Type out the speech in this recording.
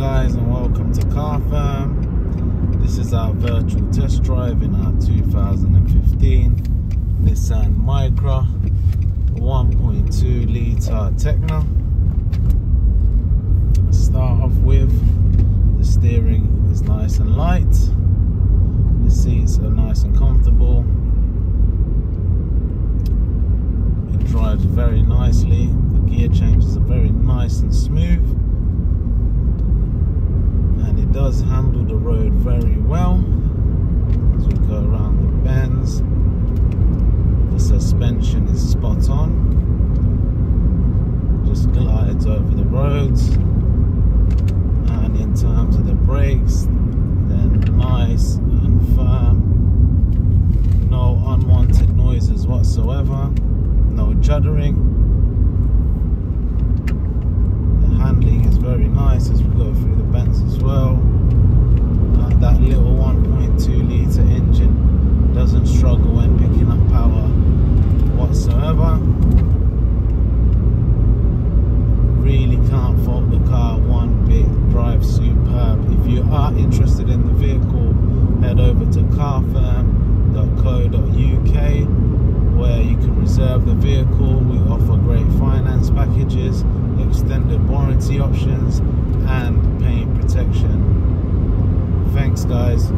guys and welcome to Car Firm. This is our virtual test drive in our 2015 Nissan Micra 1.2 litre Tekna. Start off with the steering is nice and light. The seats are nice and comfortable. It drives very nicely. The gear changes are very nice and smooth it does handle the road very well. As we go around the bends the suspension is spot on. Just glides over the roads. And in terms of the brakes then nice and firm. No unwanted noises whatsoever. No juddering handling is very nice as we go through the bends as well. And that little 1.2 litre engine doesn't struggle when picking up power whatsoever. Really can't fault the car one bit, drives superb. If you are interested in the vehicle, head over to carfirm.co.uk um, where you can reserve the vehicle. We offer great finance packages, extended warranty options, and paint protection. Thanks, guys.